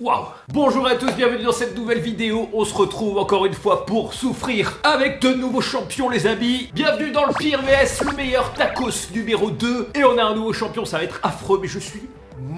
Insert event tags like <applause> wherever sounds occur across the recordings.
Waouh Bonjour à tous, bienvenue dans cette nouvelle vidéo. On se retrouve encore une fois pour souffrir avec de nouveaux champions les amis. Bienvenue dans le pire VS, le meilleur tacos numéro 2. Et on a un nouveau champion, ça va être affreux, mais je suis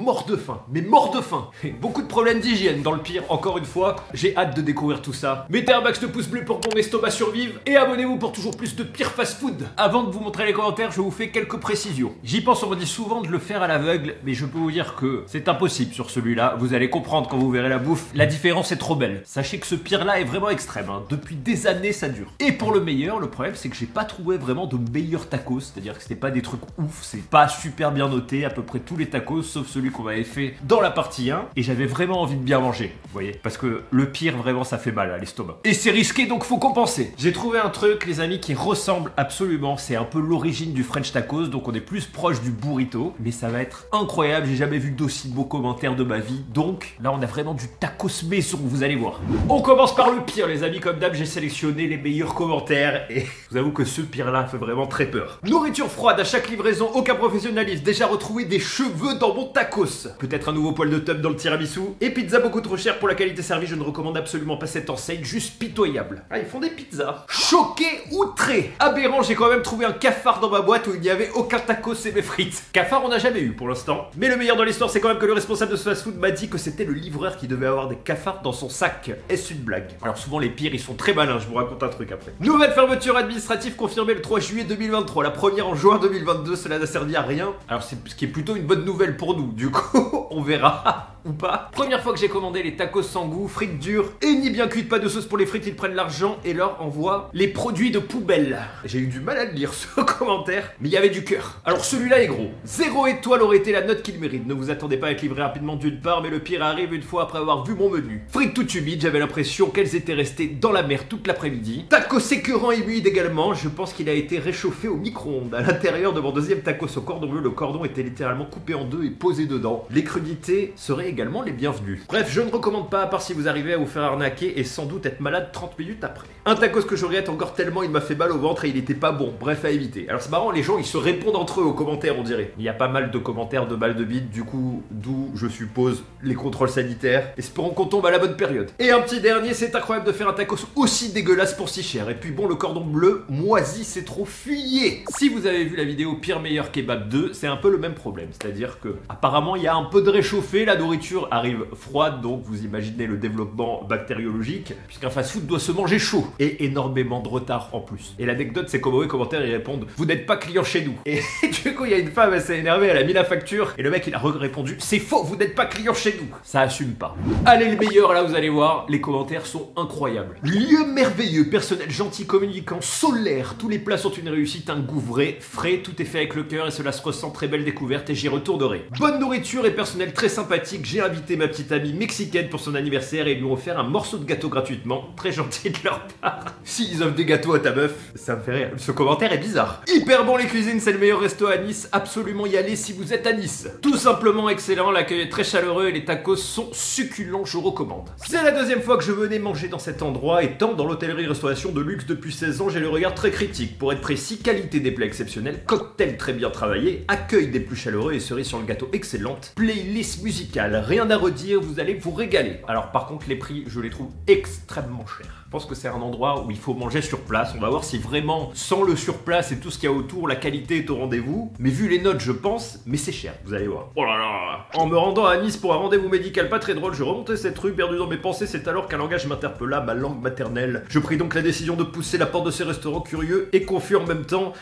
mort de faim, mais mort de faim. <laughs> Beaucoup de problèmes d'hygiène dans le pire, encore une fois. J'ai hâte de découvrir tout ça. Mettez un max de pouces bleus pour que mon estomac survive et abonnez-vous pour toujours plus de pire fast-food. Avant de vous montrer les commentaires, je vous fais quelques précisions. J'y pense, on me dit souvent de le faire à l'aveugle, mais je peux vous dire que c'est impossible sur celui-là. Vous allez comprendre quand vous verrez la bouffe. La différence est trop belle. Sachez que ce pire-là est vraiment extrême. hein. Depuis des années, ça dure. Et pour le meilleur, le problème, c'est que j'ai pas trouvé vraiment de meilleurs tacos. C'est-à-dire que c'était pas des trucs ouf, c'est pas super bien noté. À peu près tous les tacos, sauf celui qu'on m'avait fait dans la partie 1. Et j'avais vraiment envie de bien manger, vous voyez. Parce que le pire, vraiment, ça fait mal à l'estomac. Et c'est risqué, donc faut compenser. J'ai trouvé un truc, les amis, qui ressemble absolument. C'est un peu l'origine du French tacos, donc on est plus proche du burrito. Mais ça va être incroyable. J'ai jamais vu d'aussi beaux commentaires de ma vie. Donc là, on a vraiment du tacos maison, vous allez voir. On commence par le pire, les amis. Comme d'hab, j'ai sélectionné les meilleurs commentaires. Et <laughs> je vous avoue que ce pire-là fait vraiment très peur. Nourriture froide à chaque livraison, aucun professionnalisme. Déjà retrouvé des cheveux dans mon tacos. Peut-être un nouveau poil de tub dans le tiramisu. Et pizza beaucoup trop cher pour la qualité servie. Je ne recommande absolument pas cette enseigne. Juste pitoyable. Ah, ils font des pizzas. Choqué, outré. Aberrant, j'ai quand même trouvé un cafard dans ma boîte où il n'y avait aucun tacos et mes frites. Cafard, on n'a jamais eu pour l'instant. Mais le meilleur dans l'histoire, c'est quand même que le responsable de ce fast-food m'a dit que c'était le livreur qui devait avoir des cafards dans son sac. Est-ce une blague? Alors souvent les pires, ils sont très malins. Je vous raconte un truc après. Nouvelle fermeture administrative confirmée le 3 juillet 2023. La première en juin 2022. Cela n'a servi à rien. Alors c'est ce qui est plutôt une bonne nouvelle pour nous. Du coup, <laughs> on verra ou pas. Première fois que j'ai commandé les tacos sans goût, frites dures et ni bien cuites, pas de sauce pour les frites, ils prennent l'argent et leur envoient les produits de poubelle. J'ai eu du mal à lire <laughs> ce commentaire, mais il y avait du cœur. Alors celui-là est gros. Zéro étoile aurait été la note qu'il mérite. Ne vous attendez pas à être livré rapidement d'une part, mais le pire arrive une fois après avoir vu mon menu. Frites toutes humides, j'avais l'impression qu'elles étaient restées dans la mer toute l'après-midi. Tacos écœurant et humide également, je pense qu'il a été réchauffé au micro-ondes. À l'intérieur de mon deuxième tacos au cordon bleu, le cordon était littéralement coupé en deux et posé dedans. Les crudités seraient également les bienvenues. Bref, je ne recommande pas à part si vous arrivez à vous faire arnaquer et sans doute être malade 30 minutes après. Un tacos que je regrette encore tellement il m'a fait mal au ventre et il était pas bon. Bref, à éviter. Alors c'est marrant, les gens ils se répondent entre eux aux commentaires, on dirait. Il y a pas mal de commentaires de balles de bide, du coup, d'où je suppose les contrôles sanitaires. Espérons qu'on tombe à la bonne période. Et un petit dernier, c'est incroyable de faire un tacos aussi dégueulasse pour si cher. Et puis bon, le cordon bleu moisi, c'est trop fuyé. Si vous avez vu la vidéo Pire Meilleur Kebab 2, c'est un peu le même problème. C'est-à-dire que apparemment il y a un peu de réchauffé, la nourriture arrive froide, donc vous imaginez le développement bactériologique, puisqu'un fast-food doit se manger chaud. Et énormément de retard en plus. Et l'anecdote, c'est qu'au mauvais commentaire, ils répondent Vous n'êtes pas client chez nous. Et <laughs> du coup, il y a une femme, s'est énervée, elle a mis la facture, et le mec, il a répondu C'est faux, vous n'êtes pas client chez nous. Ça assume pas. Allez, le meilleur, là, vous allez voir, les commentaires sont incroyables. Lieu merveilleux, personnel gentil, communicant, solaire. Tous les plats sont une réussite, un goût vrai, frais, tout est fait avec le cœur, et cela se ressent très belle découverte, et j'y retournerai. Bonne nourriture et personnel très sympathique. J'ai invité ma petite amie mexicaine pour son anniversaire et lui ont offert un morceau de gâteau gratuitement. Très gentil de leur part. S'ils offrent des gâteaux à ta meuf, ça me fait rire. Ce commentaire est bizarre. Hyper bon les cuisines, c'est le meilleur resto à Nice. Absolument y aller si vous êtes à Nice. Tout simplement excellent, l'accueil est très chaleureux et les tacos sont succulents, je recommande. C'est la deuxième fois que je venais manger dans cet endroit, étant dans l'hôtellerie-restauration de luxe depuis 16 ans, j'ai le regard très critique. Pour être précis, qualité des plats exceptionnels, cocktail très bien travaillé, accueil des plus chaleureux et cerise sur le gâteau excellente, playlist musicale, rien à redire, vous allez vous régaler. Alors par contre, les prix, je les trouve extrêmement chers. Je pense que c'est un endroit où il faut manger sur place. On va voir si vraiment, sans le sur place et tout ce qu'il y a autour, la qualité est au rendez-vous. Mais vu les notes, je pense, mais c'est cher, vous allez voir. Oh là là En me rendant à Nice pour un rendez-vous médical pas très drôle, je remontais cette rue, perdu dans mes pensées, c'est alors qu'un langage m'interpella, ma langue maternelle. Je pris donc la décision de pousser la porte de ces restaurants curieux et confus en même temps.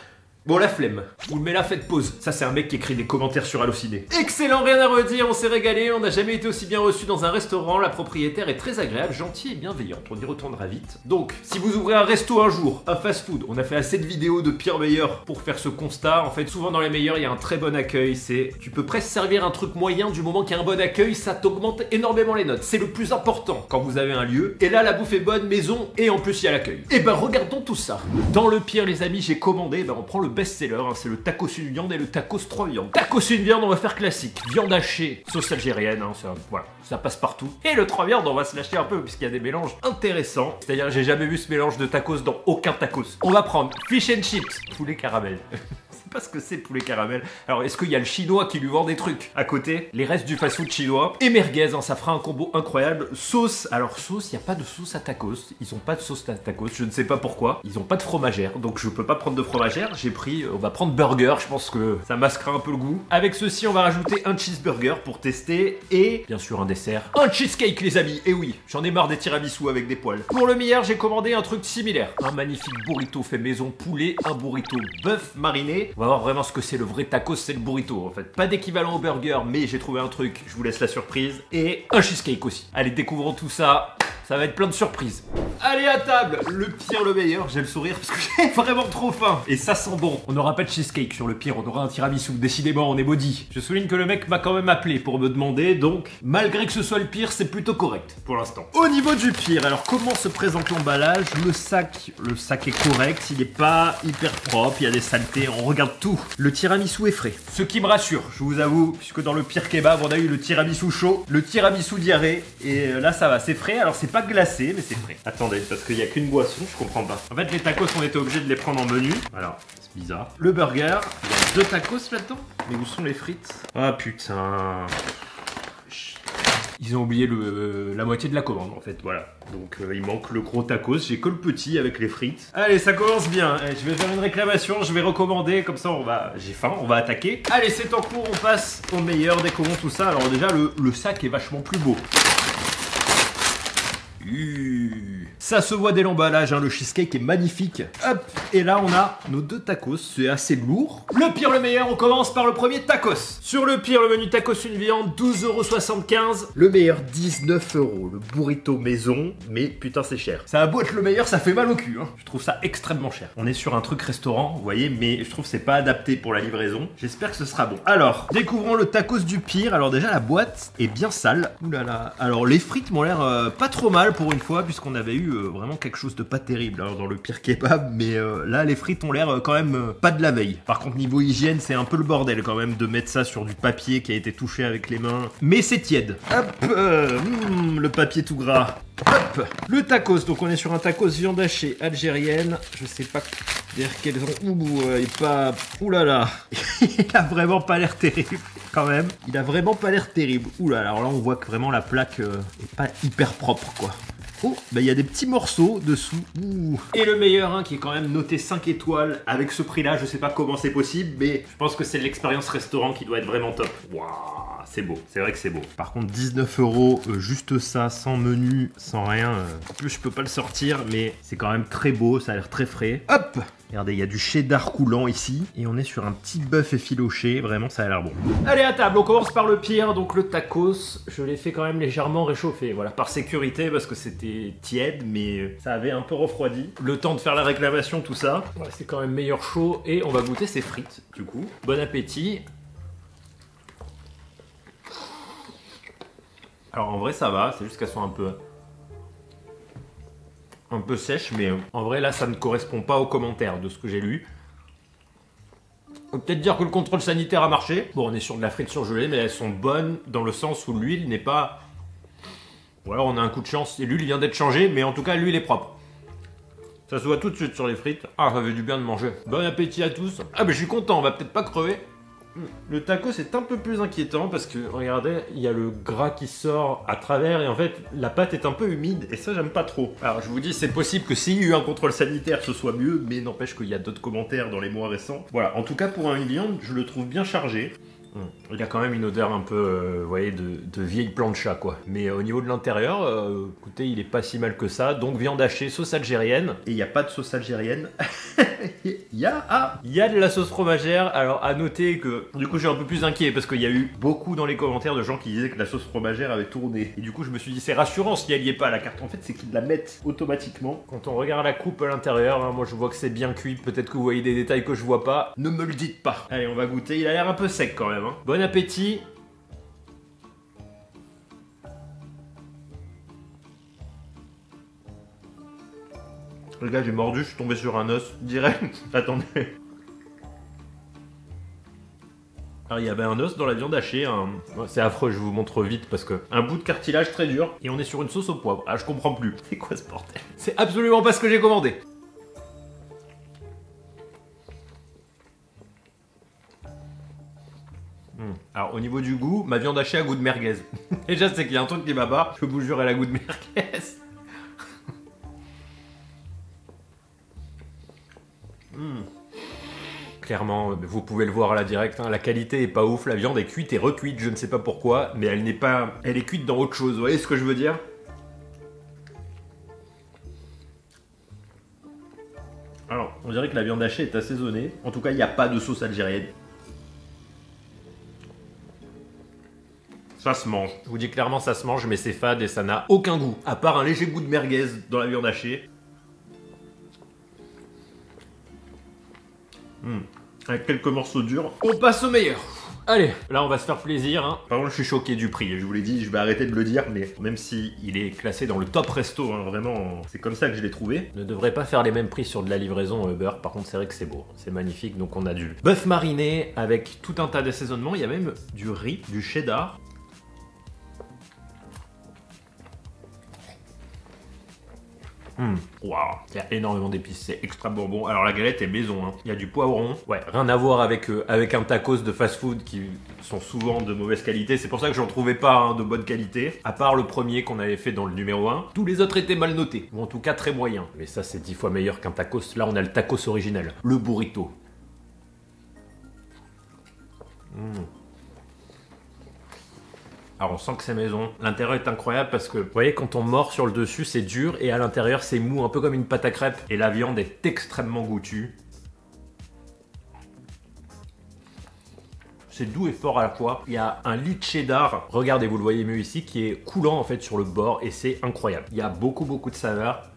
Bon, la flemme. Vous mais là, faites pause. Ça, c'est un mec qui écrit des commentaires sur Allociné. Excellent, rien à redire, on s'est régalé, on n'a jamais été aussi bien reçu dans un restaurant. La propriétaire est très agréable, gentille et bienveillante. On y retournera vite. Donc, si vous ouvrez un resto un jour, un fast-food, on a fait assez de vidéos de pire meilleur pour faire ce constat. En fait, souvent dans les meilleurs, il y a un très bon accueil. C'est, tu peux presque servir un truc moyen du moment qu'il y a un bon accueil, ça t'augmente énormément les notes. C'est le plus important quand vous avez un lieu. Et là, la bouffe est bonne, maison, et en plus, il y a l'accueil. Et ben, regardons tout ça. Dans le pire, les amis, j'ai commandé, ben, on prend le best-seller, hein, c'est le tacos une viande et le tacos 3 viandes. Tacos une viande, on va faire classique. Viande hachée, sauce algérienne, hein, ça, voilà, ça passe partout. Et le 3 viandes, on va se lâcher un peu puisqu'il y a des mélanges intéressants. C'est-à-dire, j'ai jamais vu ce mélange de tacos dans aucun tacos. On va prendre fish and chips, poulet caramel. <laughs> pas ce que c'est poulet caramel. Alors, est-ce qu'il y a le chinois qui lui vend des trucs à côté? Les restes du fast-food chinois. Et merguez, hein, ça fera un combo incroyable. Sauce. Alors, sauce, il n'y a pas de sauce à tacos. Ils ont pas de sauce à tacos. Je ne sais pas pourquoi. Ils ont pas de fromagère. Donc, je peux pas prendre de fromagère. J'ai pris. On va prendre burger. Je pense que ça masquera un peu le goût. Avec ceci, on va rajouter un cheeseburger pour tester. Et bien sûr, un dessert. Un cheesecake, les amis. Et oui, j'en ai marre des tiramisu avec des poils. Pour le meilleur, j'ai commandé un truc similaire. Un magnifique burrito fait maison poulet. Un burrito bœuf mariné. On va voir vraiment ce que c'est le vrai tacos, c'est le burrito en fait. Pas d'équivalent au burger, mais j'ai trouvé un truc, je vous laisse la surprise. Et un cheesecake aussi. Allez, découvrons tout ça. Ça va être plein de surprises. Allez à table Le pire, le meilleur. J'ai le sourire parce que j'ai <laughs> vraiment trop faim. Et ça sent bon. On n'aura pas de cheesecake sur le pire, on aura un tiramisu. Décidément, on est maudit. Je souligne que le mec m'a quand même appelé pour me demander, donc malgré que ce soit le pire, c'est plutôt correct pour l'instant. Au niveau du pire, alors comment se présente l'emballage? Le sac, le sac est correct, il n'est pas hyper propre, il y a des saletés, on regarde tout. Le tiramisu est frais. Ce qui me rassure, je vous avoue, puisque dans le pire kebab, on a eu le tiramisu chaud, le tiramisu diarrhée, et là ça va, c'est frais. Alors c'est pas glacé, mais c'est frais. Attendez, parce qu'il n'y a qu'une boisson, je comprends pas. En fait, les tacos, on était obligé de les prendre en menu. Alors, c'est bizarre. Le burger, il y a deux tacos là-dedans. Mais où sont les frites? Ah putain. Ils ont oublié le, la moitié de la commande en fait, voilà. Donc euh, il manque le gros tacos, j'ai que le petit avec les frites. Allez, ça commence bien. Eh, je vais faire une réclamation, je vais recommander, comme ça on va. J'ai faim, on va attaquer. Allez, c'est en cours, on passe au meilleur, découvrons tout ça. Alors déjà, le, le sac est vachement plus beau. you. Ça se voit dès l'emballage, hein, le cheesecake est magnifique. Hop, et là on a nos deux tacos, c'est assez lourd. Le pire, le meilleur, on commence par le premier tacos. Sur le pire, le menu tacos une viande, 12,75€. Le meilleur, 19 euros. Le burrito maison, mais putain c'est cher. Ça a beau le meilleur, ça fait mal au cul. Hein. Je trouve ça extrêmement cher. On est sur un truc restaurant, vous voyez, mais je trouve que c'est pas adapté pour la livraison. J'espère que ce sera bon. Alors, découvrons le tacos du pire. Alors déjà, la boîte est bien sale. Ouh là là. Alors les frites m'ont l'air euh, pas trop mal pour une fois, puisqu'on avait eu euh, vraiment quelque chose de pas terrible alors, dans le pire kebab, mais euh, là les frites ont l'air euh, quand même pas de la veille. Par contre niveau hygiène c'est un peu le bordel quand même de mettre ça sur du papier qui a été touché avec les mains, mais c'est tiède. Hop, hmm, le papier tout gras. Le tacos, donc on est sur un tacos viande hachée algérienne, je sais pas dire quelles ont... Ouh, est pas... Ouh là là, <laughs> il a vraiment pas l'air terrible quand même. Il a vraiment pas l'air terrible. Ouh là, alors là on voit que vraiment la plaque est pas hyper propre quoi. Oh, bah il y a des petits morceaux dessous. Ouh. Et le meilleur, hein, qui est quand même noté 5 étoiles avec ce prix-là, je sais pas comment c'est possible, mais je pense que c'est l'expérience restaurant qui doit être vraiment top. Waouh, c'est beau, c'est vrai que c'est beau. Par contre, 19 euros, euh, juste ça, sans menu, sans rien. Euh, en plus, je peux pas le sortir, mais c'est quand même très beau, ça a l'air très frais. Hop Regardez, il y a du cheddar coulant ici. Et on est sur un petit bœuf effiloché. Vraiment, ça a l'air bon. Allez, à table, on commence par le pire. Donc le tacos, je l'ai fait quand même légèrement réchauffer. Voilà, par sécurité, parce que c'était tiède, mais ça avait un peu refroidi. Le temps de faire la réclamation, tout ça. Voilà, c'est quand même meilleur chaud. Et on va goûter ces frites, du coup. Bon appétit. Alors en vrai, ça va. C'est juste qu'elles sont un peu un peu sèche, mais euh, en vrai là ça ne correspond pas aux commentaires de ce que j'ai lu. Peut-être dire que le contrôle sanitaire a marché. Bon, on est sur de la frite surgelée, mais elles sont bonnes dans le sens où l'huile n'est pas. Ou alors on a un coup de chance et l'huile vient d'être changée, mais en tout cas l'huile est propre. Ça se voit tout de suite sur les frites. Ah, ça fait du bien de manger. Bon appétit à tous. Ah, mais je suis content, on va peut-être pas crever. Le taco c'est un peu plus inquiétant parce que regardez, il y a le gras qui sort à travers et en fait la pâte est un peu humide et ça j'aime pas trop. Alors je vous dis c'est possible que s'il y a eu un contrôle sanitaire ce soit mieux mais n'empêche qu'il y a d'autres commentaires dans les mois récents. Voilà, en tout cas pour un viande je le trouve bien chargé. Hmm. Il a quand même une odeur un peu, euh, vous voyez, de, de vieille plancha, quoi. Mais euh, au niveau de l'intérieur, euh, écoutez, il est pas si mal que ça. Donc viande hachée, sauce algérienne. Et il n'y a pas de sauce algérienne. <laughs> Il y a, ah, il y a de la sauce fromagère. Alors à noter que, du coup, je suis un peu plus inquiet parce qu'il y a eu beaucoup dans les commentaires de gens qui disaient que la sauce fromagère avait tourné. Et du coup, je me suis dit, c'est rassurant si elle y est pas à la carte. En fait, c'est qu'ils la mettent automatiquement. Quand on regarde la coupe à l'intérieur, hein, moi je vois que c'est bien cuit. Peut-être que vous voyez des détails que je vois pas. Ne me le dites pas. Allez, on va goûter. Il a l'air un peu sec quand même. Hein. Bon appétit. Les gars, j'ai mordu, je suis tombé sur un os direct. <laughs> Attendez. Alors il y avait un os dans la viande hachée, Ouais, c'est affreux, je vous montre vite parce que un bout de cartilage très dur et on est sur une sauce au poivre. Ah je comprends plus. <laughs> C'est quoi ce bordel? C'est absolument pas ce que j'ai commandé. Alors au niveau du goût, ma viande hachée a goût de merguez. <laughs> Déjà c'est qu'il y a un truc qui va je vous jure elle a goût de merguez. <laughs> Hmm. Clairement, vous pouvez le voir à la direct, hein, la qualité est pas ouf, la viande est cuite et recuite, je ne sais pas pourquoi, mais elle n'est pas... Elle est cuite dans autre chose, vous voyez ce que je veux dire? Alors, on dirait que la viande hachée est assaisonnée. En tout cas, il n'y a pas de sauce algérienne. Ça se mange. Je vous dis clairement, ça se mange, mais c'est fade et ça n'a aucun goût. À part un léger goût de merguez dans la viande hachée. Hmm. Avec quelques morceaux durs. On passe au meilleur. Allez, là on va se faire plaisir. Hein. Par contre, je suis choqué du prix. Je vous l'ai dit, je vais arrêter de le dire, mais même si il est classé dans le top resto, hein, vraiment, c'est comme ça que je l'ai trouvé. Ne devrait pas faire les mêmes prix sur de la livraison Uber. Par contre, c'est vrai que c'est beau, c'est magnifique. Donc on a du bœuf mariné avec tout un tas d'assaisonnements. Il y a même du riz, du cheddar, Mmh. Waouh, il y a énormément d'épices, c'est extrêmement bon. Alors la galette est maison, hein. il y a du poivron. Ouais, rien à voir avec, euh, avec un tacos de fast-food qui sont souvent de mauvaise qualité. C'est pour ça que j'en trouvais pas hein, de bonne qualité. À part le premier qu'on avait fait dans le numéro 1, tous les autres étaient mal notés, ou en tout cas très moyens. Mais ça, c'est dix fois meilleur qu'un tacos. Là, on a le tacos original, le burrito. Mmh. Alors on sent que c'est maison. L'intérieur est incroyable parce que, vous voyez, quand on mord sur le dessus, c'est dur et à l'intérieur, c'est mou, un peu comme une pâte à crêpes. Et la viande est extrêmement goûtue. C'est doux et fort à la fois. Il y a un lit de cheddar, regardez, vous le voyez mieux ici, qui est coulant en fait sur le bord et c'est incroyable. Il y a beaucoup beaucoup de saveurs.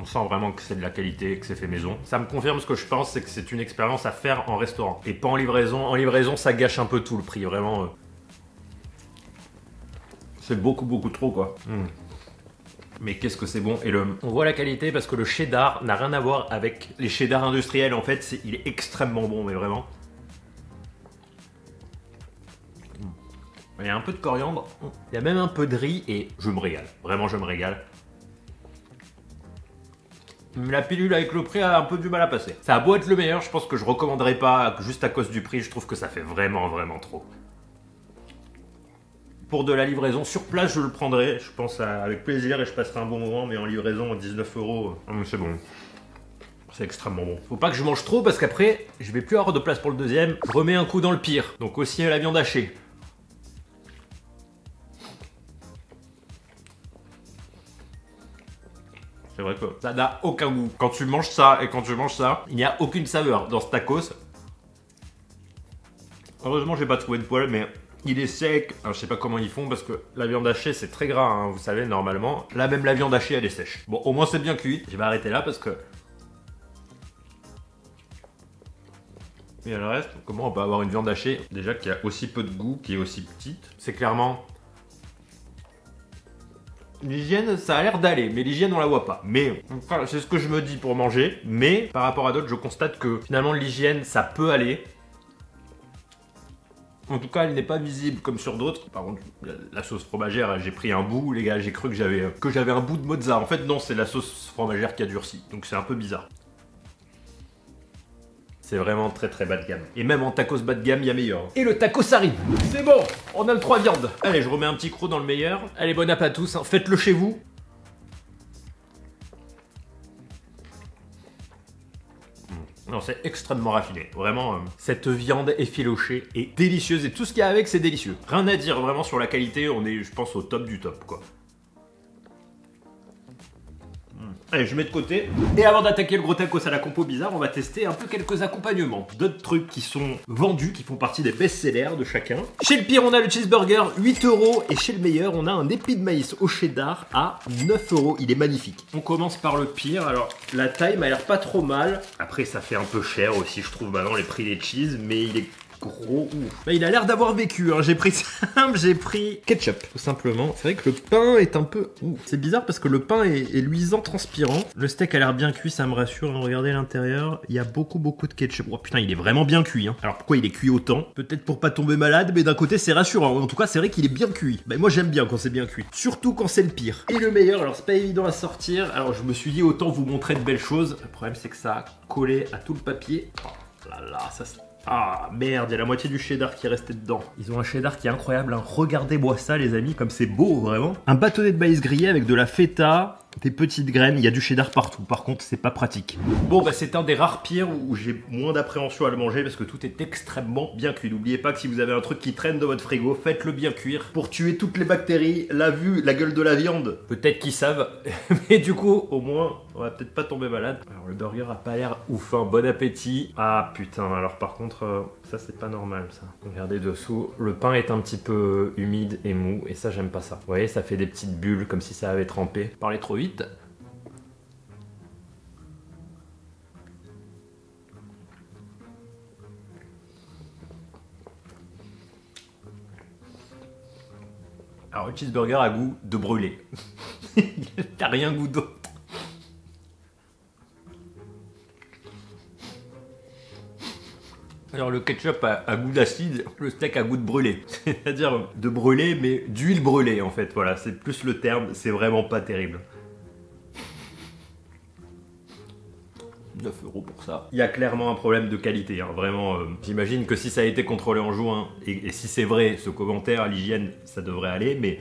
On sent vraiment que c'est de la qualité, que c'est fait maison. Ça me confirme ce que je pense, c'est que c'est une expérience à faire en restaurant. Et pas en livraison. En livraison, ça gâche un peu tout le prix, vraiment. Euh. C'est beaucoup, beaucoup trop, quoi. Hmm. Mais qu'est-ce que c'est bon Et le, on voit la qualité parce que le cheddar n'a rien à voir avec les cheddar industriels. En fait, il est extrêmement bon, mais vraiment. Il y a un peu de coriandre, il y a même un peu de riz et je me régale. Vraiment, je me régale. La pilule avec le prix a un peu du mal à passer. Ça a beau être le meilleur, je pense que je recommanderais pas juste à cause du prix, je trouve que ça fait vraiment vraiment trop. Pour de la livraison sur place, je le prendrai, je pense avec plaisir et je passerai un bon moment, mais en livraison 19 euros, c'est bon. C'est extrêmement bon. Faut pas que je mange trop parce qu'après, je vais plus avoir de place pour le deuxième. Je remets un coup dans le pire. Donc aussi la viande hachée. C'est vrai que ça n'a aucun goût. Quand tu manges ça et quand tu manges ça, il n'y a aucune saveur dans ce tacos. Heureusement, j'ai pas trouvé de poil, mais il est sec. Alors, je sais pas comment ils font parce que la viande hachée c'est très gras, hein, vous savez, normalement. Là, même la viande hachée elle est sèche. Bon, au moins c'est bien cuit. Je vais arrêter là parce que. Et le reste, comment on peut avoir une viande hachée déjà qui a aussi peu de goût, qui est aussi petite? C'est clairement L'hygiène, ça a l'air d'aller, mais l'hygiène, on la voit pas. Mais, c'est ce que je me dis pour manger. Mais, par rapport à d'autres, je constate que finalement, l'hygiène, ça peut aller. En tout cas, elle n'est pas visible comme sur d'autres. Par contre, la sauce fromagère, j'ai pris un bout, les gars, j'ai cru que j'avais que j'avais un bout de mozza. En fait, non, c'est la sauce fromagère qui a durci. Donc c'est un peu bizarre. C'est vraiment très très bas de gamme. Et même en tacos bas de gamme, il y a meilleur. Et le tacos arrive. C'est bon, on a le 3 viandes. Allez, je remets un petit croc dans le meilleur. Allez, bon app à tous. Hein. Faites-le chez vous. Hmm. Non, c'est extrêmement raffiné. Vraiment, euh, cette viande effilochée est délicieuse et tout ce qu'il y a avec, c'est délicieux. Rien à dire vraiment sur la qualité, on est, je pense, au top du top, quoi. Allez, je mets de côté. Et avant d'attaquer le gros tacos à la compo bizarre, on va tester un peu quelques accompagnements. D'autres trucs qui sont vendus, qui font partie des best-sellers de chacun. Chez le pire, on a le cheeseburger, 8 euros. Et chez le meilleur, on a un épi de maïs au cheddar à 9 euros. Il est magnifique. On commence par le pire. Alors, la taille m'a l'air pas trop mal. Après, ça fait un peu cher aussi, je trouve, maintenant, les prix des cheese. Mais il est gros ouf. Bah, il a l'air d'avoir vécu, hein. j'ai pris <laughs> simple, j'ai pris ketchup, tout simplement. C'est vrai que le pain est un peu... C'est bizarre parce que le pain est, est luisant, transpirant. Le steak a l'air bien cuit, ça me rassure. Regardez l'intérieur, il y a beaucoup beaucoup de ketchup. Oh putain, il est vraiment bien cuit. Hein. Alors pourquoi il est cuit autant? Peut-être pour pas tomber malade, mais d'un côté c'est rassurant. En tout cas, c'est vrai qu'il est bien cuit. Bah moi j'aime bien quand c'est bien cuit. Surtout quand c'est le pire. Et le meilleur, alors c'est pas évident à sortir. Alors je me suis dit autant vous montrer de belles choses. Le problème c'est que ça a collé à tout le papier. Oh là là, ça se ah merde, il y a la moitié du cheddar qui est resté dedans. Ils ont un cheddar qui est incroyable. Hein. Regardez-moi ça, les amis, comme c'est beau, vraiment. Un bâtonnet de maïs grillé avec de la feta, des petites graines. Il y a du cheddar partout. Par contre, c'est pas pratique. Bon, bah c'est un des rares pires où j'ai moins d'appréhension à le manger parce que tout est extrêmement bien cuit. N'oubliez pas que si vous avez un truc qui traîne dans votre frigo, faites-le bien cuire pour tuer toutes les bactéries, la vue, la gueule de la viande. Peut-être qu'ils savent, <laughs> mais du coup, au moins, on va peut-être pas tomber malade. Alors le burger a pas l'air ouf, hein. bon appétit. Ah putain, alors par contre, euh, ça c'est pas normal ça. Regardez dessous, le pain est un petit peu humide et mou, et ça j'aime pas ça. Vous voyez, ça fait des petites bulles comme si ça avait trempé. Parler trop vite. Alors le cheeseburger a goût de brûlé. <laughs> T'as rien goût d'autre. Alors le ketchup a, goût d'acide, le steak a goût de brûlé. <laughs> C'est-à-dire de brûlé, mais d'huile brûlée en fait. Voilà, c'est plus le terme, c'est vraiment pas terrible. 9 euros pour ça. Il y a clairement un problème de qualité, hein. vraiment. Euh, J'imagine que si ça a été contrôlé en juin, et, et si c'est vrai, ce commentaire l'hygiène, ça devrait aller, mais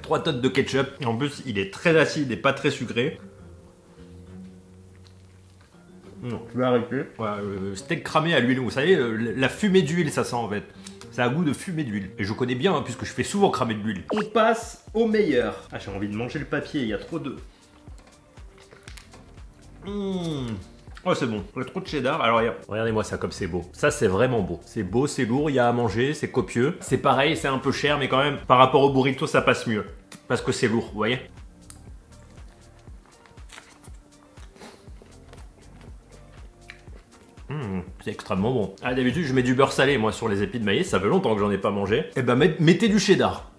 3 tonnes de ketchup. En plus, il est très acide et pas très sucré. Non, je vais arrêter. steak cramé à l'huile. Vous savez, la fumée d'huile, ça sent en fait. Ça a goût de fumée d'huile. Et je connais bien, hein, puisque je fais souvent cramer de l'huile. On passe au meilleur. Ah, j'ai envie de manger le papier, il y a trop de... Mmh. Oh, c'est bon. Il y a trop de cheddar. Alors, regardez-moi ça comme c'est beau. Ça, c'est vraiment beau. C'est beau, c'est lourd, il y a à manger, c'est copieux. C'est pareil, c'est un peu cher, mais quand même, par rapport au burrito, ça passe mieux. Parce que c'est lourd, vous voyez? C'est extrêmement bon. Ah, d'habitude, je mets du beurre salé, moi, sur les épis de maïs. Ça fait longtemps que j'en ai pas mangé. Eh ben, mettez du cheddar.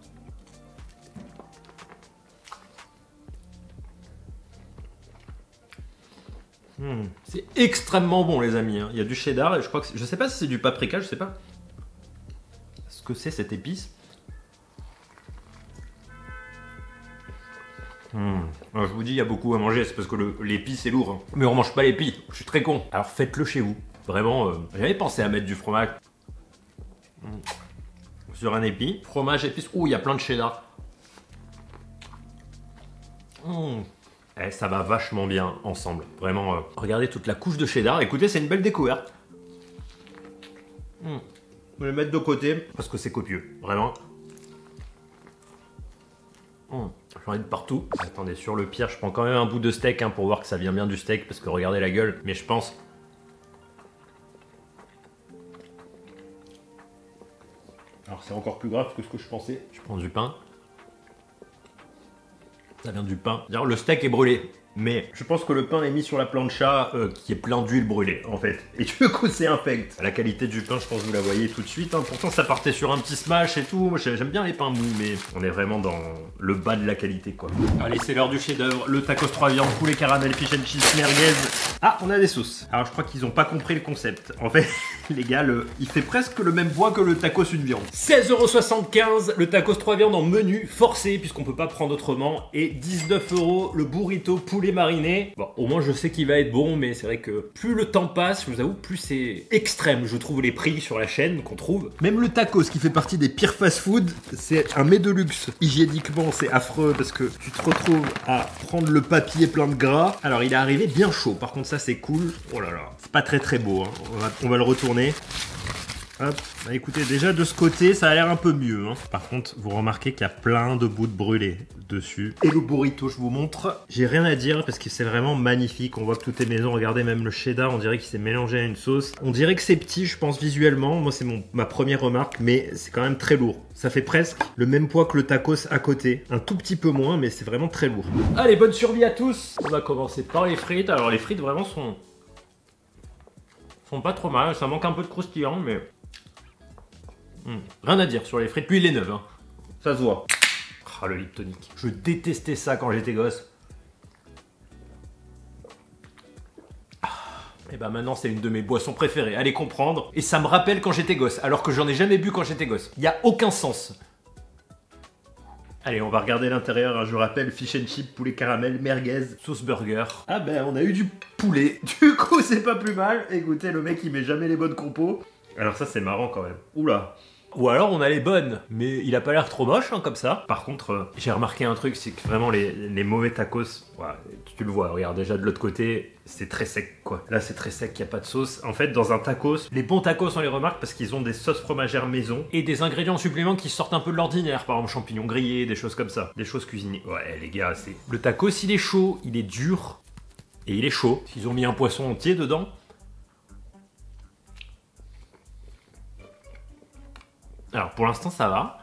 Mmh, c'est extrêmement bon, les amis. Hein. Il y a du cheddar et je crois que je sais pas si c'est du paprika, je sais pas ce que c'est cette épice. Mmh. je vous dis, il y a beaucoup à manger, c'est parce que l'épi c'est lourd. Hein. Mais on mange pas l'épi, je suis très con. Alors faites-le chez vous. Vraiment, euh, j'avais pensé à mettre du fromage mmh. sur un épi. Fromage, épice. Ouh, il y a plein de cheddar. Mmh. Eh, ça va vachement bien ensemble. Vraiment, euh, regardez toute la couche de cheddar. Écoutez, c'est une belle découverte. Je vais le mettre de côté parce que c'est copieux. Vraiment. J'en ai de partout. Attendez, sur le pire, je prends quand même un bout de steak hein, pour voir que ça vient bien du steak, parce que regardez la gueule. Mais je pense... Alors c'est encore plus grave que ce que je pensais. Je prends du pain. Ça vient du pain. D'ailleurs, le steak est brûlé. Mais je pense que le pain est mis sur la plancha euh, qui est plein d'huile brûlée en fait. Et du <laughs> coup c'est infect. La qualité du pain, je pense que vous la voyez tout de suite. Hein. Pourtant ça partait sur un petit smash et tout. Moi j'aime bien les pains mous, mais on est vraiment dans le bas de la qualité quoi. Allez, c'est l'heure du chef-d'œuvre. Le tacos 3 viandes, poulet caramel, fish and cheese, merguez. Ah, on a des sauces. Alors je crois qu'ils ont pas compris le concept. En fait, <laughs> les gars, il fait presque le même poids que le tacos une viande. 16,75€ le tacos 3 viandes en menu forcé puisqu'on peut pas prendre autrement et 19€ le burrito poulet mariné. Bon, au moins je sais qu'il va être bon, mais c'est vrai que plus le temps passe, je vous avoue, plus c'est extrême, je trouve, les prix sur la chaîne qu'on trouve. Même le tacos, qui fait partie des pires fast-food, c'est un mets de luxe. Hygiéniquement, c'est affreux parce que tu te retrouves à prendre le papier plein de gras. Alors, il est arrivé bien chaud. Par contre, ça, c'est cool. Oh là là, c'est pas très très beau. Hein. On, va, on va le retourner. Hop, bah écoutez, déjà de ce côté, ça a l'air un peu mieux. Hein. Par contre, vous remarquez qu'il y a plein de bouts de brûlés dessus. Et le burrito, je vous montre. J'ai rien à dire parce que c'est vraiment magnifique. On voit que tout est maison. Regardez même le cheddar, on dirait qu'il s'est mélangé à une sauce. On dirait que c'est petit, je pense, visuellement. Moi, c'est ma première remarque, mais c'est quand même très lourd. Ça fait presque le même poids que le tacos à côté. Un tout petit peu moins, mais c'est vraiment très lourd. Allez, bonne survie à tous On va commencer par les frites. Alors, les frites vraiment sont sont pas trop mal, ça manque un peu de croustillant, mais. Hmm, Rien à dire sur les frites, puis il est neuf, hein. ça se voit. Ah, le Liptonic. Je détestais ça quand j'étais gosse. Et bah maintenant c'est une de mes boissons préférées, allez comprendre. Et ça me rappelle quand j'étais gosse, alors que j'en ai jamais bu quand j'étais gosse. Il y a aucun sens. Allez, on va regarder l'intérieur. hein. Je rappelle, fish and chip, poulet caramel, merguez, sauce burger. Ah ben, on a eu du poulet. <laughs> Du coup, c'est pas plus mal. Écoutez, le mec, il met jamais les bonnes compos. Alors ça, c'est marrant quand même. Oula. Ou alors on a les bonnes, mais il a pas l'air trop moche hein, comme ça. Par contre, euh, j'ai remarqué un truc, c'est que vraiment les, mauvais tacos, tu le vois, regarde déjà de l'autre côté, c'est très sec quoi. Là c'est très sec, il n'y a pas de sauce. En fait, dans un tacos, les bons tacos on les remarque parce qu'ils ont des sauces fromagères maison et des ingrédients suppléments qui sortent un peu de l'ordinaire, par exemple champignons grillés, des choses comme ça, des choses cuisinées. Ouais les gars, c'est le tacos il est chaud, il est dur et il est chaud. Ils ont mis un poisson entier dedans. Alors pour l'instant ça va.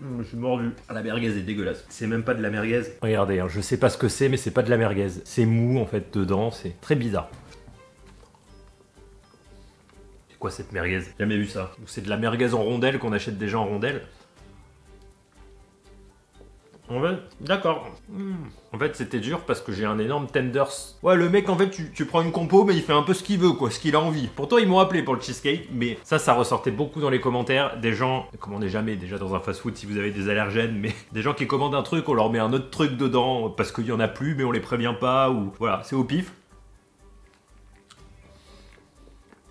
Je suis mordu. La merguez est dégueulasse. C'est même pas de la merguez. Regardez, hein, je sais pas ce que c'est, mais c'est pas de la merguez. C'est mou en fait dedans, c'est très bizarre. C'est quoi cette merguez? Jamais vu ça. Ou c'est de la merguez en rondelles qu'on achète déjà en rondelles en fait, d'accord. Hmm. En fait, c'était dur parce que j'ai un énorme tenders. Ouais, le mec, en fait, tu, tu prends une compo, mais il fait un peu ce qu'il veut, quoi, ce qu'il a envie. Pourtant, ils m'ont appelé pour le cheesecake, mais ça, ça ressortait beaucoup dans les commentaires. Des gens, commandez jamais déjà dans un fast-food si vous avez des allergènes, mais <laughs> des gens qui commandent un truc, on leur met un autre truc dedans parce qu'il y en a plus, mais on les prévient pas, ou voilà, c'est au pif.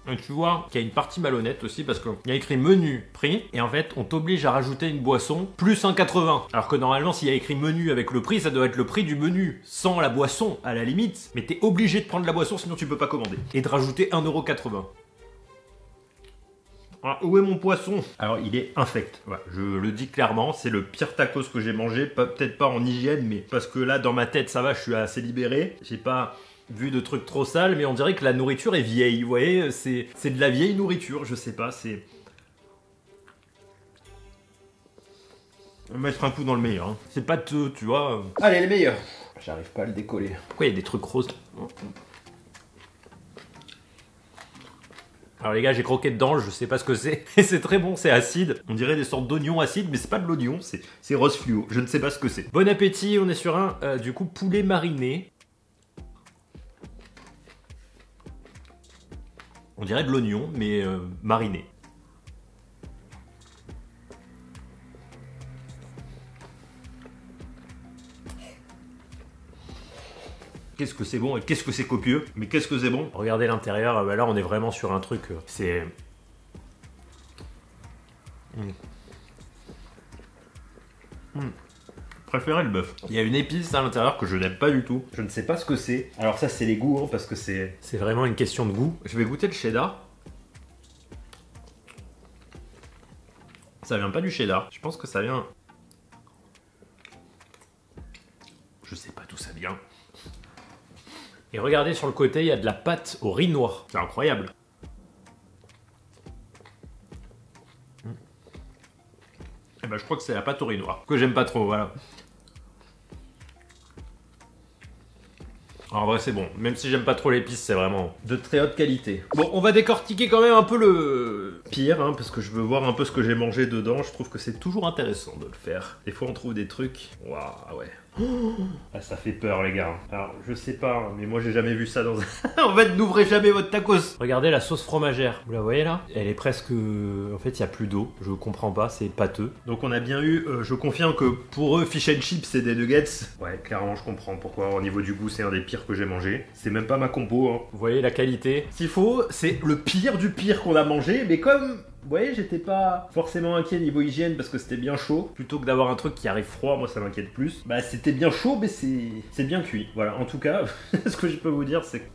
Et tu vois qu'il y a une partie malhonnête aussi parce qu'il y a écrit menu prix et en fait on t'oblige à rajouter une boisson plus 1,80. Alors que normalement s'il y a écrit menu avec le prix ça doit être le prix du menu sans la boisson à la limite. Mais t'es obligé de prendre la boisson sinon tu peux pas commander. Et de rajouter 1,80€. Ah, où est mon poisson? Alors il est infect. Je le dis clairement, c'est le pire tacos que j'ai mangé. Peut-être pas en hygiène, mais parce que là dans ma tête ça va, je suis assez libéré. J'ai pas vu de trucs trop sales, mais on dirait que la nourriture est vieille. Vous voyez, c'est c'est de la vieille nourriture. Je sais pas, c'est. On va mettre un coup dans le meilleur. hein. C'est pas te, tu vois. Allez, le meilleur. J'arrive pas à le décoller. Pourquoi il y a des trucs roses alors les gars, j'ai croqué dedans, je sais pas ce que c'est. <laughs> Et c'est très bon, c'est acide. On dirait des sortes d'oignons acides, mais c'est pas de l'oignon, c'est c'est rose fluo. Je ne sais pas ce que c'est. Bon appétit, on est sur un euh, du coup poulet mariné. On dirait de l'oignon, mais euh, mariné. Qu'est-ce que c'est bon et qu'est-ce que c'est copieux Mais qu'est-ce que c'est bon? Regardez l'intérieur, euh, bah là on est vraiment sur un truc, euh, c'est... Préférez le bœuf. Il y a une épice à l'intérieur que je n'aime pas du tout. Je ne sais pas ce que c'est. Alors ça c'est les goûts, hein, parce que c'est... C'est vraiment une question de goût. Je vais goûter le cheddar. Ça vient pas du cheddar. Je pense que ça vient... Je sais pas d'où ça vient. Et regardez sur le côté, il y a de la pâte au riz noir. C'est incroyable. Eh ben, je crois que c'est la pâte au riz noir. Que j'aime pas trop, voilà. En vrai, c'est bon. Même si j'aime pas trop l'épice, c'est vraiment de très haute qualité. Bon, on va décortiquer quand même un peu le pire, hein, parce que je veux voir un peu ce que j'ai mangé dedans. Je trouve que c'est toujours intéressant de le faire. Des fois, on trouve des trucs. Waouh, ouais. <gasps> Ah, ça fait peur, les gars. Alors, je sais pas, hein, mais moi, j'ai jamais vu ça dans un. <laughs> en fait, n'ouvrez jamais votre tacos. Regardez la sauce fromagère. Vous la voyez là? Elle est presque. En fait, il y a plus d'eau. Je comprends pas, c'est pâteux. Donc, on a bien eu. euh, je confirme que pour eux, fish and chips, c'est des nuggets. Ouais, clairement, je comprends pourquoi. Au niveau du goût, c'est un des pires que j'ai mangé. C'est même pas ma compo. Hein. Vous voyez la qualité S'il faut, c'est le pire du pire qu'on a mangé, mais comme. Vous voyez, j'étais pas forcément inquiet niveau hygiène parce que c'était bien chaud. Plutôt que d'avoir un truc qui arrive froid, moi ça m'inquiète plus. Bah c'était bien chaud, mais c'est c'est bien cuit. Voilà, en tout cas, <laughs> ce que je peux vous dire, c'est que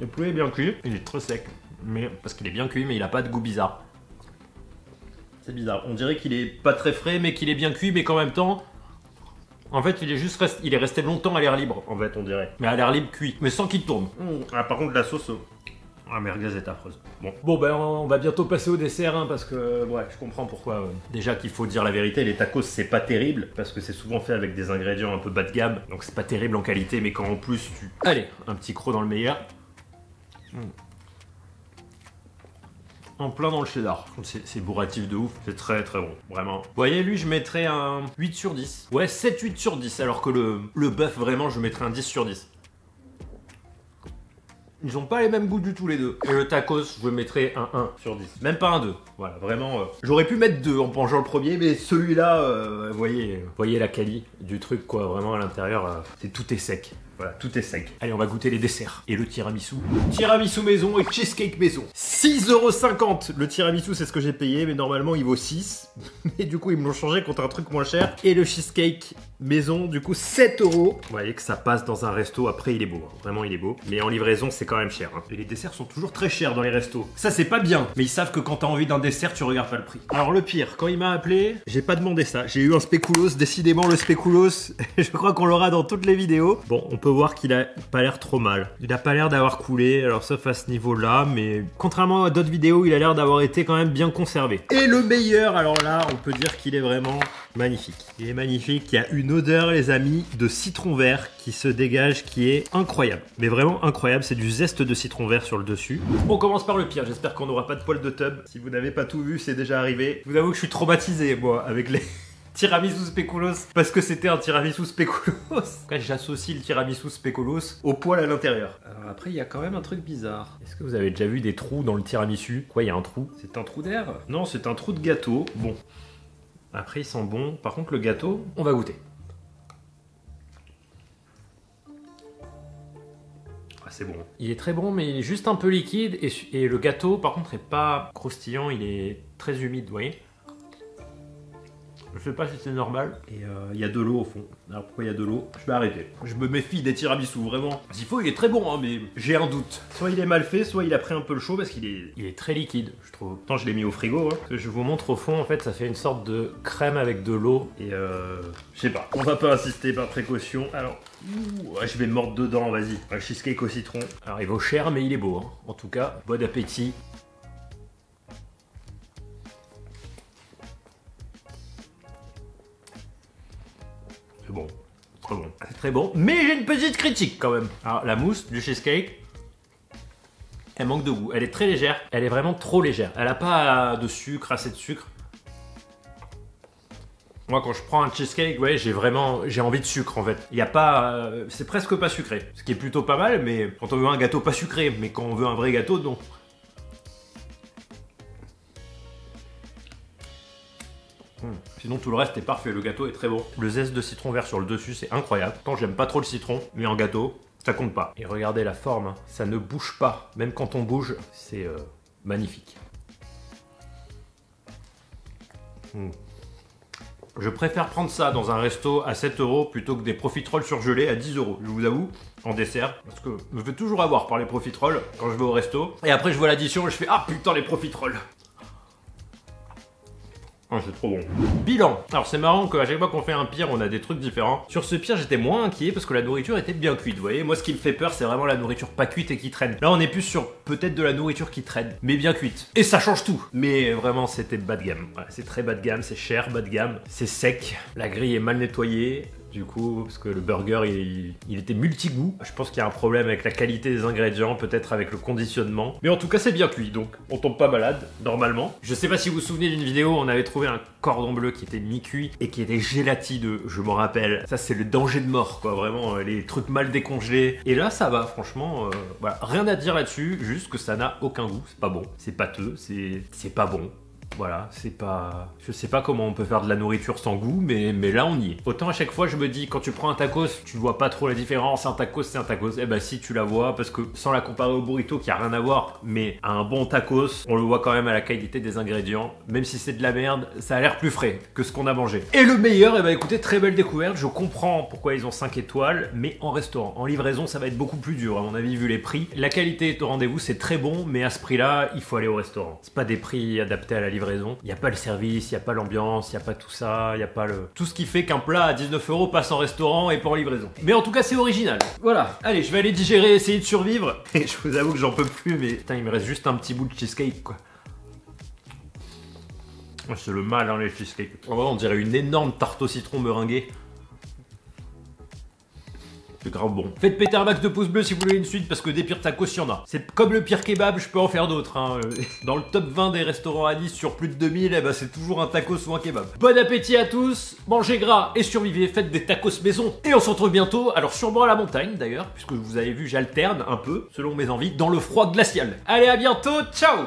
le poulet est bien cuit. Il est très sec, mais parce qu'il est bien cuit, mais il a pas de goût bizarre. C'est bizarre. On dirait qu'il est pas très frais, mais qu'il est bien cuit, mais qu'en même temps, en fait, il est juste rest- il est resté longtemps à l'air libre, en fait, on dirait. Mais à l'air libre cuit, mais sans qu'il tourne. Ah, par contre, la sauce. Ah, merguez est affreuse. Bon. Bon ben on va bientôt passer au dessert hein, parce que ouais je comprends pourquoi. euh. Déjà qu'il faut dire la vérité, les tacos c'est pas terrible parce que c'est souvent fait avec des ingrédients un peu bas de gamme, donc c'est pas terrible en qualité, mais quand en plus tu. Allez, Un petit croc dans le meilleur. En plein dans le cheddar. C'est c'est bourratif de ouf. C'est très très bon. Vraiment. Vous voyez, lui, je mettrais un 8 sur 10. Ouais, 7-8 sur 10. Alors que le, le bœuf, vraiment, je mettrais un 10 sur 10. Ils ont pas les mêmes goûts du tout les deux. Et le tacos, je mettrais un 1 sur 10. Même pas un 2. Voilà, vraiment. euh, J'aurais pu mettre 2 en mangeant le premier, mais celui-là, euh, vous voyez, vous voyez la quali du truc, quoi. Vraiment à l'intérieur, euh, c'est tout est sec. Voilà, tout est sec. allez on va goûter les desserts et le tiramisu. Tiramisu maison et cheesecake maison. 6,50€ Le tiramisu, c'est ce que j'ai payé, mais normalement il vaut 6. <laughs> Et du coup, ils me l'ont changé contre un truc moins cher. Et le cheesecake maison, du coup, 7 euros. Vous voyez que ça passe dans un resto. Après, il est beau. hein. Vraiment, il est beau. Mais en livraison, c'est quand même cher. hein. Et les desserts sont toujours très chers dans les restos. Ça, c'est pas bien. Mais ils savent que quand t'as envie d'un dessert, tu regardes pas le prix. Alors, le pire, quand il m'a appelé, j'ai pas demandé ça. J'ai eu un spéculoos. Décidément, le spéculoos, <laughs> je crois qu'on l'aura dans toutes les vidéos. Bon, on peut voir qu'il a pas l'air trop mal. Il a pas l'air d'avoir coulé, alors sauf à ce niveau-là, mais contrairement à d'autres vidéos, il a l'air d'avoir été quand même bien conservé. Et le meilleur, alors là, on peut dire qu'il est vraiment magnifique. Il est magnifique, il y a une odeur, les amis, de citron vert qui se dégage, qui est incroyable. Mais vraiment incroyable, c'est du zeste de citron vert sur le dessus. On commence par le pire, j'espère qu'on n'aura pas de poil de tub. Si vous n'avez pas tout vu, c'est déjà arrivé. Je vous avoue que je suis traumatisé, moi, avec les... Tiramisu spéculoos parce que c'était un tiramisu spéculoos. Après, j'associe le tiramisu spéculoos au poil à l'intérieur. Alors après, il y a quand même un truc bizarre. Est-ce que vous avez déjà vu des trous dans le tiramisu? Quoi, il y a un trou? C'est un trou d'air? Non, c'est un trou de gâteau. Bon. Après, il sent bon. Par contre, le gâteau, On va goûter. ah, c'est bon. Il est très bon mais il est juste un peu liquide et, et le gâteau par contre est pas croustillant, il est très humide, vous voyez? Je sais pas si c'est normal. Et euh, il y a de l'eau au fond. Alors pourquoi il y a de l'eau? Je vais arrêter. Je me méfie des tiramisu, vraiment. S'il faut, il est très bon, hein, mais j'ai un doute. Soit il est mal fait, soit il a pris un peu le chaud parce qu'il est. Il est très liquide, je trouve. Pourtant, je l'ai mis au frigo. Hein. Je vous montre au fond, en fait, ça fait une sorte de crème avec de l'eau. Et euh. Je sais pas. On va pas insister par précaution. Alors. ouh, je vais me mordre dedans, vas-y. Un cheesecake au citron. Alors il vaut cher mais il est beau. hein. En tout cas, bon appétit. C'est bon. Très bon. C'est très bon. Mais j'ai une petite critique quand même. Alors la mousse du cheesecake, elle manque de goût. Elle est très légère. Elle est vraiment trop légère. Elle a pas de sucre, assez de sucre. Moi, quand je prends un cheesecake, ouais, j'ai vraiment, j'ai envie de sucre en fait. Il a pas, euh, c'est presque pas sucré, ce qui est plutôt pas mal. Mais quand on veut un gâteau pas sucré, mais quand on veut un vrai gâteau, non. Sinon tout le reste est parfait, le gâteau est très bon. Le zeste de citron vert sur le dessus, c'est incroyable. Tant j'aime pas trop le citron, mais en gâteau, ça compte pas. Et regardez la forme, hein. ça ne bouge pas. Même quand on bouge, c'est euh, magnifique. Hmm. Je préfère prendre ça dans un resto à 7 euros plutôt que des profiteroles surgelés à 10 euros, je vous avoue, en dessert. Parce que je me fais toujours avoir par les profiteroles quand je vais au resto. Et après, je vois l'addition et je fais Ah putain, les profiteroles Ah, c'est trop bon. Bilan. Alors c'est marrant qu'à chaque fois qu'on fait un pire, on a des trucs différents. Sur ce pire, j'étais moins inquiet parce que la nourriture était bien cuite. Vous voyez, moi ce qui me fait peur, c'est vraiment la nourriture pas cuite et qui traîne. Là, on est plus sur peut-être de la nourriture qui traîne, mais bien cuite. Et ça change tout. Mais vraiment, c'était bas de gamme. Voilà, c'est très bas de gamme, c'est cher, bas de gamme, c'est sec. La grille est mal nettoyée. Du coup, parce que le burger, il, il était multi-goût. Je pense qu'il y a un problème avec la qualité des ingrédients, peut-être avec le conditionnement. Mais en tout cas, c'est bien cuit, donc on tombe pas malade, normalement. Je sais pas si vous vous souvenez d'une vidéo, on avait trouvé un cordon bleu qui était mi-cuit et qui était gélatineux, je m'en rappelle. Ça, c'est le danger de mort, quoi, vraiment, euh, les trucs mal décongelés. Et là, ça va, franchement, euh, voilà. Rien à dire là-dessus, juste que ça n'a aucun goût, c'est pas bon. C'est pâteux, c'est c'est pas bon. Voilà, c'est pas. Je sais pas comment on peut faire de la nourriture sans goût, mais, là on y est. Autant à chaque fois je me dis, quand tu prends un tacos, tu vois pas trop la différence, un tacos c'est un tacos. Eh ben si tu la vois, parce que sans la comparer au burrito qui a rien à voir, mais à un bon tacos, on le voit quand même à la qualité des ingrédients. Même si c'est de la merde, ça a l'air plus frais que ce qu'on a mangé. Et le meilleur, eh ben écoutez, très belle découverte. Je comprends pourquoi ils ont 5 étoiles, mais en restaurant. En livraison, ça va être beaucoup plus dur, à mon avis, vu les prix. La qualité est au rendez-vous, c'est très bon, mais à ce prix-là, il faut aller au restaurant. C'est pas des prix adaptés à la livraison Il n'y a pas le service, il n'y a pas l'ambiance, il n'y a pas tout ça, il n'y a pas le... Tout ce qui fait qu'un plat à 19 euros passe en restaurant et pas en livraison. Mais en tout cas, c'est original. Voilà. Allez, je vais aller digérer, essayer de survivre. <laughs> Et je vous avoue que j'en peux plus, mais putain, il me reste juste un petit bout de cheesecake, quoi. Oh, C'est le mal, hein, les cheesecakes. En vrai, on dirait une énorme tarte au citron meringuée. C'est grave bon. Faites péter un max de pouces bleus si vous voulez une suite parce que des pires tacos, il y en a. C'est comme le pire kebab, je peux en faire d'autres. hein. <laughs> Dans le top 20 des restaurants à Nice sur plus de 2000, eh ben, c'est toujours un tacos ou un kebab. Bon appétit à tous, mangez gras et survivez, faites des tacos maison. Et on se retrouve bientôt, alors sûrement à la montagne d'ailleurs, puisque vous avez vu, j'alterne un peu, selon mes envies, dans le froid glacial. Allez, à bientôt, ciao